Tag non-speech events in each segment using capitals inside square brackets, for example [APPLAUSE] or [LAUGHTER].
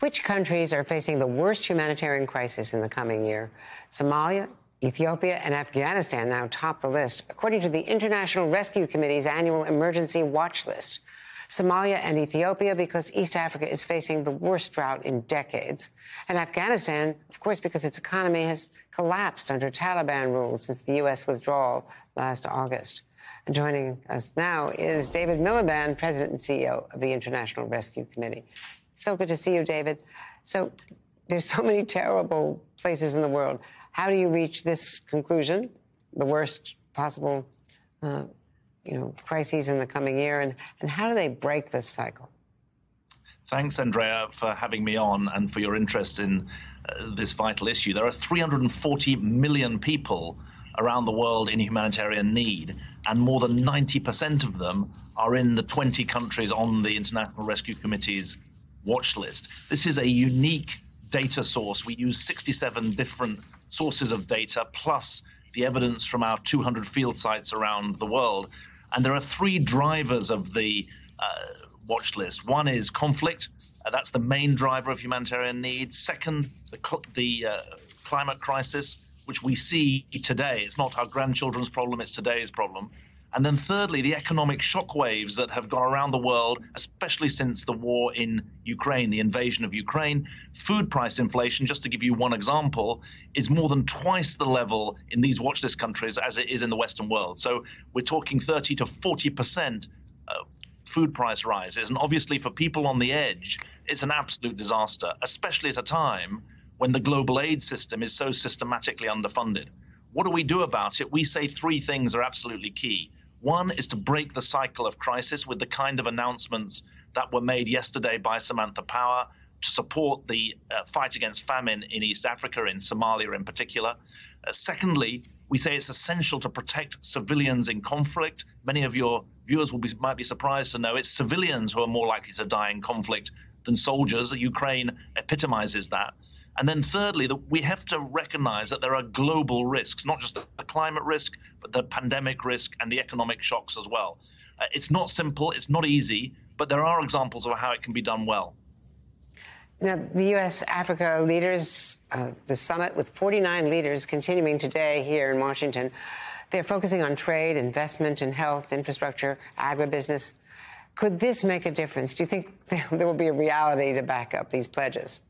Which countries are facing the worst humanitarian crisis in the coming year? Somalia, Ethiopia, and Afghanistan now top the list, according to the International Rescue Committee's annual emergency watch list. Somalia and Ethiopia because East Africa is facing the worst drought in decades. And Afghanistan, of course, because its economy has collapsed under Taliban rule since the U.S. withdrawal last August. And joining us now is David Miliband, President and CEO of the International Rescue Committee. So good to see you, David. So there's so many terrible places in the world. How do you reach this conclusion, the worst possible uh, you know, crises in the coming year, and, and how do they break this cycle? Thanks, Andrea, for having me on and for your interest in uh, this vital issue. There are 340 million people around the world in humanitarian need, and more than 90% of them are in the 20 countries on the International Rescue Committee's watch list. This is a unique data source. We use 67 different sources of data, plus the evidence from our 200 field sites around the world. And there are three drivers of the uh, watch list. One is conflict. Uh, that's the main driver of humanitarian needs. Second, the, cl- the uh, climate crisis, which we see today. It's not our grandchildren's problem, it's today's problem. And then, thirdly, the economic shockwaves that have gone around the world, especially since the war in Ukraine, the invasion of Ukraine. Food price inflation, just to give you one example, is more than twice the level in these watchlist countries as it is in the Western world. So we're talking 30 to 40 percent uh, food price rises. And obviously, for people on the edge, it's an absolute disaster, especially at a time when the global aid system is so systematically underfunded. What do we do about it? We say three things are absolutely key. One is to break the cycle of crisis with the kind of announcements that were made yesterday by Samantha Power to support the uh, fight against famine in East Africa, in Somalia in particular. Uh, secondly, we say it's essential to protect civilians in conflict. Many of your viewers will be, might be surprised to know it's civilians who are more likely to die in conflict than soldiers. Ukraine epitomizes that. And then, thirdly, that we have to recognize that there are global risks, not just the climate risk, but the pandemic risk and the economic shocks as well. Uh, it's not simple, it's not easy, but there are examples of how it can be done well. Now, the U.S. Africa leaders, uh, the summit with 49 leaders continuing today here in Washington, they're focusing on trade, investment in health, infrastructure, agribusiness. Could this make a difference? Do you think [LAUGHS] there will be a reality to back up these pledges?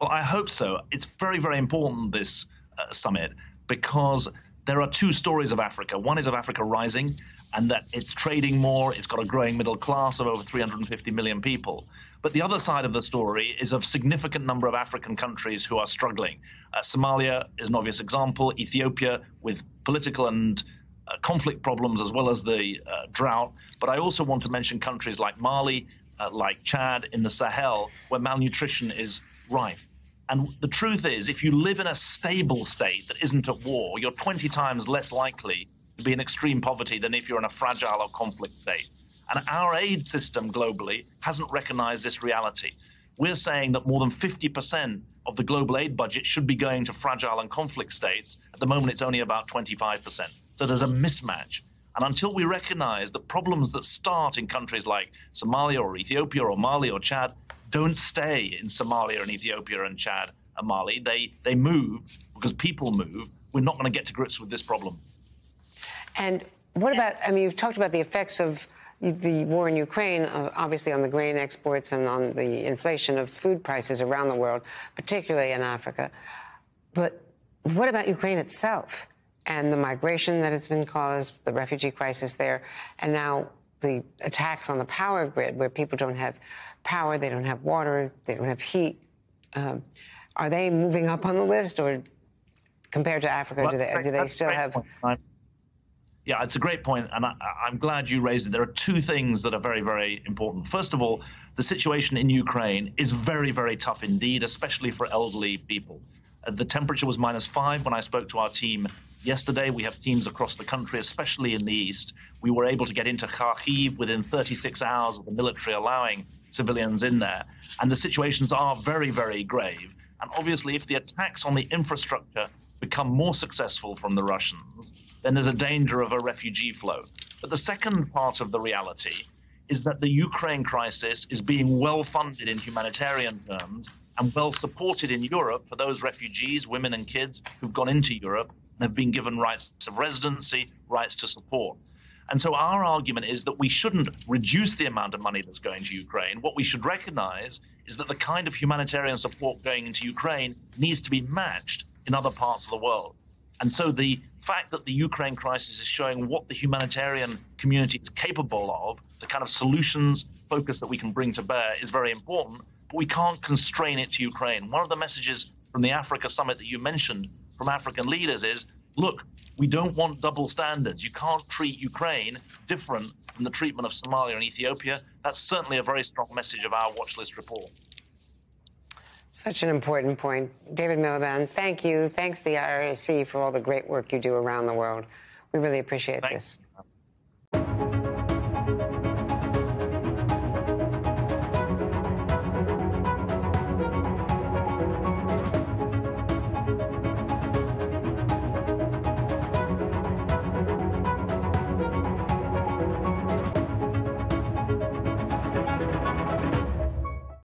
Well, I hope so. It's very, very important, this uh, summit, because there are two stories of Africa. One is of Africa rising, and that it's trading more, it's got a growing middle class of over 350 million people. But the other side of the story is of significant number of African countries who are struggling. Uh, Somalia is an obvious example, Ethiopia with political and uh, conflict problems as well as the uh, drought. But I also want to mention countries like Mali, uh, like Chad in the Sahel, where malnutrition is rife. And the truth is, if you live in a stable state that isn't at war, you're 20 times less likely to be in extreme poverty than if you're in a fragile or conflict state. And our aid system globally hasn't recognized this reality. We're saying that more than 50% of the global aid budget should be going to fragile and conflict states. At the moment, it's only about 25%. So there's a mismatch. And until we recognize the problems that start in countries like Somalia or Ethiopia or Mali or Chad don't stay in Somalia and Ethiopia and Chad and Mali. They they move because people move. We're not going to get to grips with this problem. And what about? I mean, you've talked about the effects of the war in Ukraine, uh, obviously on the grain exports and on the inflation of food prices around the world, particularly in Africa. But what about Ukraine itself and the migration that has been caused, the refugee crisis there, and now the attacks on the power grid where people don't have power, they don't have water, they don't have heat. Um, are they moving up on the list, or compared to Africa, well, do they do they still have? Yeah, it's a great point, and I, am glad you raised it. There are two things that are very, very important. First of all, the situation in Ukraine is very, very tough indeed, especially for elderly people. Uh, the temperature was minus five when I spoke to our team yesterday. We have teams across the country, especially in the east. We were able to get into Kharkiv within 36 hours of the military allowing civilians in there. And the situations are very, very grave. And obviously, if the attacks on the infrastructure become more successful from the Russians, then there's a danger of a refugee flow. But the second part of the reality is that the Ukraine crisis is being well funded in humanitarian terms and well supported in Europe for those refugees, women and kids who've gone into Europe have been given rights of residency, rights to support. And so our argument is that we shouldn't reduce the amount of money that's going to Ukraine. What we should recognize is that the kind of humanitarian support going into Ukraine needs to be matched in other parts of the world. And so the fact that the Ukraine crisis is showing what the humanitarian community is capable of, the kind of solutions focus that we can bring to bear is very important, but we can't constrain it to Ukraine. One of the messages from the Africa summit that you mentioned from African leaders is look, we don't want double standards. You can't treat Ukraine different from the treatment of Somalia and Ethiopia. That's certainly a very strong message of our watch list report. Such an important point. David Miliband, thank you. Thanks the IRC for all the great work you do around the world. We really appreciate Thanks. this.